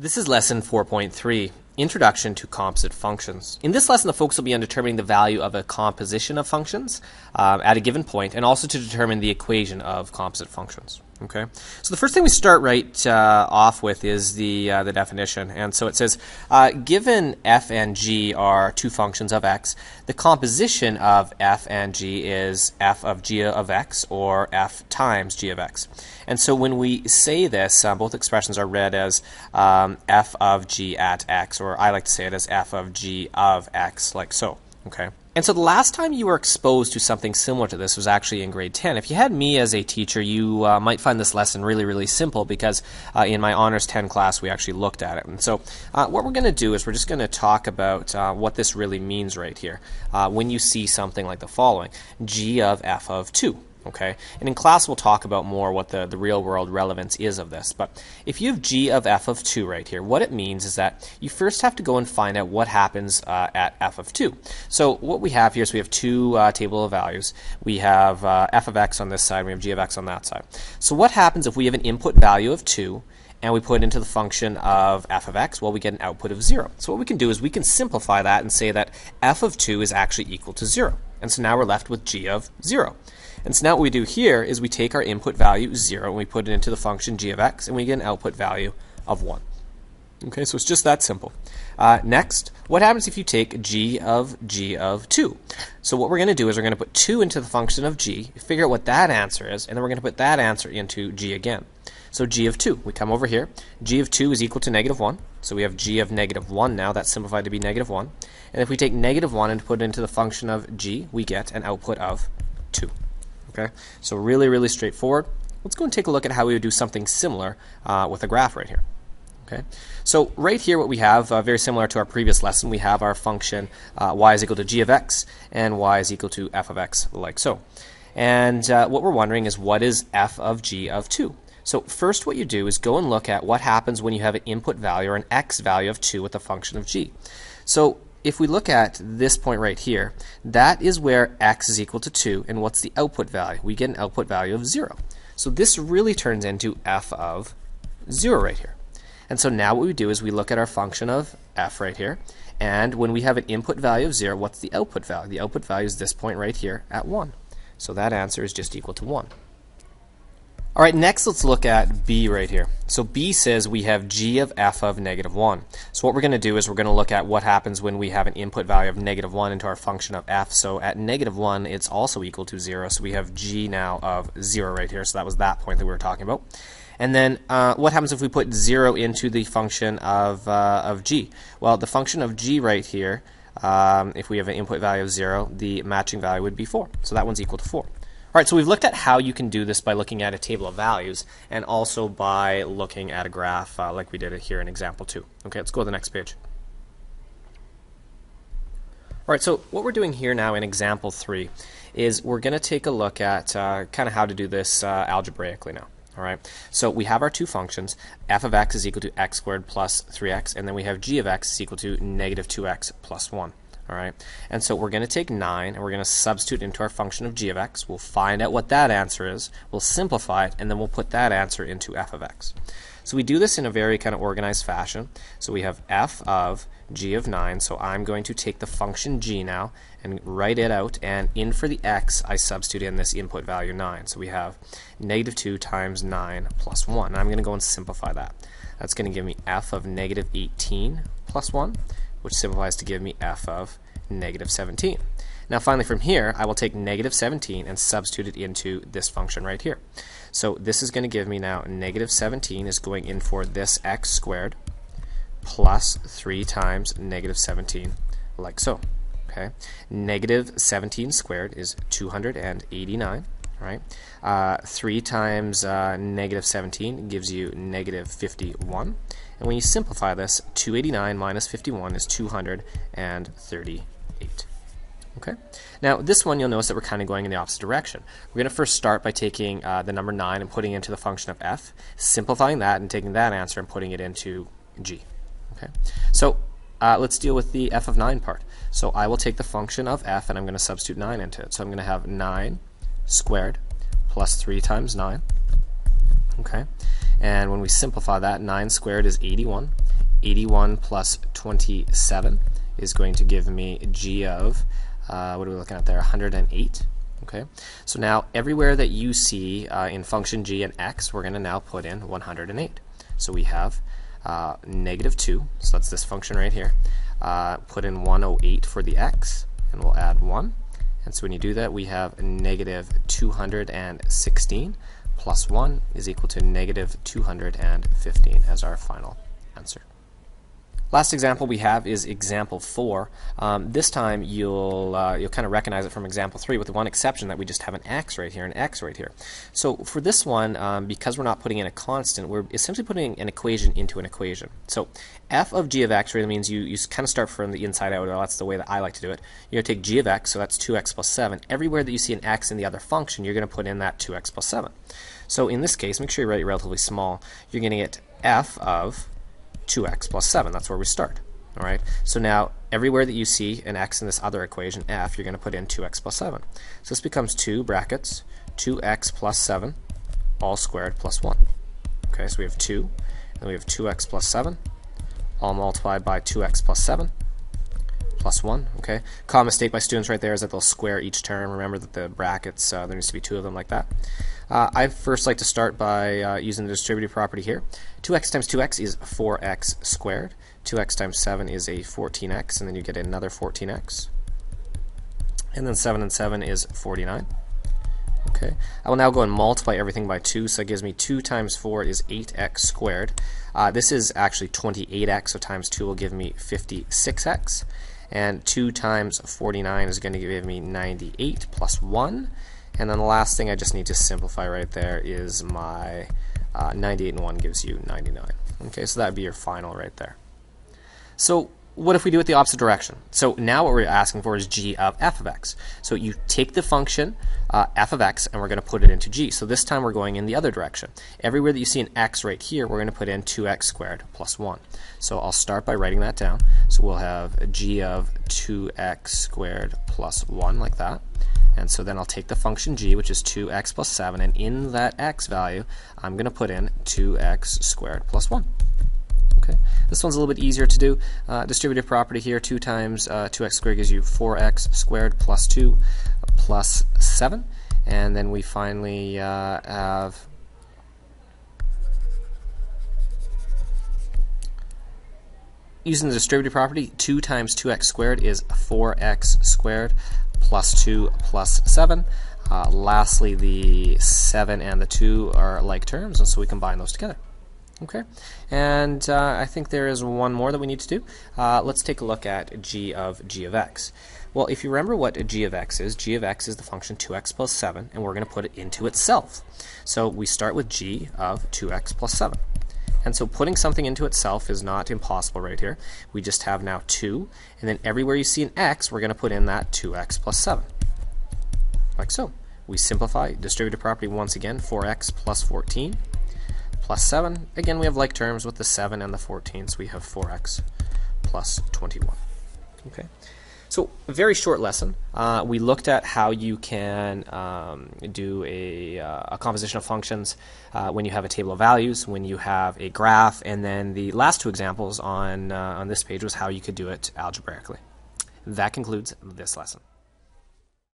This is lesson 4.3, Introduction to Composite Functions. In this lesson, the focus will be on determining the value of a composition of functions uh, at a given point and also to determine the equation of composite functions. Okay, so the first thing we start right uh, off with is the uh, the definition, and so it says, uh, given f and g are two functions of x, the composition of f and g is f of g of x or f times g of x. And so when we say this, uh, both expressions are read as um, f of g at x, or I like to say it as f of g of x, like so. Okay. And so the last time you were exposed to something similar to this was actually in grade 10. If you had me as a teacher, you uh, might find this lesson really, really simple because uh, in my Honors 10 class, we actually looked at it. And so uh, what we're going to do is we're just going to talk about uh, what this really means right here uh, when you see something like the following, g of f of 2. Okay, and in class we'll talk about more what the, the real world relevance is of this. But if you have g of f of 2 right here, what it means is that you first have to go and find out what happens uh, at f of 2. So what we have here is we have two uh, table of values. We have uh, f of x on this side, we have g of x on that side. So what happens if we have an input value of 2 and we put it into the function of f of x, well, we get an output of 0. So what we can do is we can simplify that and say that f of 2 is actually equal to 0. And so now we're left with g of 0. And so now what we do here is we take our input value 0 and we put it into the function g of x and we get an output value of 1. Okay, so it's just that simple. Uh, next, what happens if you take g of g of 2? So what we're going to do is we're going to put 2 into the function of g, figure out what that answer is, and then we're going to put that answer into g again. So g of 2, we come over here. g of 2 is equal to negative 1. So we have g of negative 1 now. That's simplified to be negative 1. And if we take negative 1 and put it into the function of g, we get an output of 2. Okay, so really, really straightforward. Let's go and take a look at how we would do something similar uh, with a graph right here. Okay, so right here, what we have, uh, very similar to our previous lesson, we have our function uh, y is equal to g of x and y is equal to f of x, like so. And uh, what we're wondering is what is f of g of 2? So first what you do is go and look at what happens when you have an input value or an x value of 2 with the function of g. So if we look at this point right here, that is where x is equal to 2, and what's the output value? We get an output value of 0. So this really turns into f of 0 right here. And so now what we do is we look at our function of f right here, and when we have an input value of 0, what's the output value? The output value is this point right here at 1. So that answer is just equal to 1. All right, next let's look at b right here. So b says we have g of f of negative 1. So what we're going to do is we're going to look at what happens when we have an input value of negative 1 into our function of f. So at negative 1, it's also equal to 0. So we have g now of 0 right here. So that was that point that we were talking about. And then uh, what happens if we put 0 into the function of, uh, of g? Well, the function of g right here, um, if we have an input value of 0, the matching value would be 4. So that one's equal to 4. All right, so we've looked at how you can do this by looking at a table of values and also by looking at a graph uh, like we did here in example 2. Okay, let's go to the next page. All right, so what we're doing here now in example 3 is we're going to take a look at uh, kind of how to do this uh, algebraically now. All right, so we have our two functions. f of x is equal to x squared plus 3x, and then we have g of x is equal to negative 2x plus 1. All right, and so we're going to take 9 and we're going to substitute into our function of g of x. We'll find out what that answer is. We'll simplify it, and then we'll put that answer into f of x. So we do this in a very kind of organized fashion. So we have f of g of 9. So I'm going to take the function g now and write it out. And in for the x, I substitute in this input value 9. So we have negative 2 times 9 plus 1. And I'm going to go and simplify that. That's going to give me f of negative 18 plus 1 which simplifies to give me f of negative 17. Now finally from here, I will take negative 17 and substitute it into this function right here. So this is going to give me now negative 17 is going in for this x squared plus 3 times negative 17, like so. Okay, Negative 17 squared is 289 right? Uh, 3 times uh, negative 17 gives you negative 51. And when you simplify this, 289 minus 51 is 238. Okay. Now this one you'll notice that we're kind of going in the opposite direction. We're going to first start by taking uh, the number 9 and putting it into the function of f, simplifying that and taking that answer and putting it into g. Okay. So uh, let's deal with the f of 9 part. So I will take the function of f and I'm going to substitute 9 into it. So I'm going to have 9 squared plus 3 times 9. Okay. And when we simplify that, 9 squared is 81. 81 plus 27 is going to give me g of, uh, what are we looking at there, 108. Okay, so now everywhere that you see uh, in function g and x, we're going to now put in 108. So we have uh, negative 2, so that's this function right here. Uh, put in 108 for the x, and we'll add 1. And so when you do that, we have negative 216 plus 1 is equal to negative 215 as our final answer. Last example we have is example four. Um, this time you'll uh, you'll kind of recognize it from example three, with the one exception that we just have an x right here, an x right here. So for this one, um, because we're not putting in a constant, we're essentially putting an equation into an equation. So f of g of x really means you, you kind of start from the inside out, or that's the way that I like to do it. You're going to take g of x, so that's 2x plus 7. Everywhere that you see an x in the other function, you're going to put in that 2x plus 7. So in this case, make sure you write it relatively small. You're going to get f of 2x plus 7. That's where we start. All right. So now everywhere that you see an x in this other equation f, you're going to put in 2x plus 7. So this becomes 2 brackets 2x plus 7 all squared plus 1. Okay, so we have 2, and we have 2x plus 7 all multiplied by 2x plus 7 plus 1. Okay, common mistake by students right there is that they'll square each term. Remember that the brackets, uh, there needs to be two of them like that. Uh, I first like to start by uh, using the distributive property here. 2x times 2x is 4x squared. 2x times 7 is a 14x, and then you get another 14x. And then 7 and 7 is 49. Okay, I will now go and multiply everything by 2, so that gives me 2 times 4 is 8x squared. Uh, this is actually 28x, so times 2 will give me 56x. And 2 times 49 is going to give me 98 plus 1. And then the last thing I just need to simplify right there is my uh, 98 and 1 gives you 99. Okay, so that would be your final right there. So what if we do it the opposite direction? So now what we're asking for is g of f of x. So you take the function uh, f of x and we're going to put it into g. So this time we're going in the other direction. Everywhere that you see an x right here, we're going to put in 2x squared plus 1. So I'll start by writing that down. So we'll have g of 2x squared plus 1 like that. And so then I'll take the function g, which is 2x plus 7, and in that x value, I'm going to put in 2x squared plus 1. Okay, This one's a little bit easier to do. Uh, distributive property here, 2 times uh, 2x squared gives you 4x squared plus 2 plus 7. And then we finally uh, have using the distributive property, 2 times 2x squared is 4x squared plus 2 plus 7. Uh, lastly, the 7 and the 2 are like terms, and so we combine those together. Okay, and uh, I think there is one more that we need to do. Uh, let's take a look at g of g of x. Well, if you remember what g of x is, g of x is the function 2x plus 7, and we're going to put it into itself. So we start with g of 2x plus 7. And so putting something into itself is not impossible right here. We just have now 2, and then everywhere you see an x, we're going to put in that 2x plus 7. Like so. We simplify distributive property once again, 4x plus 14 plus 7. Again, we have like terms with the 7 and the 14, so we have 4x plus 21. Okay. So, a very short lesson. Uh, we looked at how you can um, do a, uh, a, composition of functions uh, when you have a table of values, when you have a graph, and then the last two examples on, uh, on this page was how you could do it algebraically. That concludes this lesson.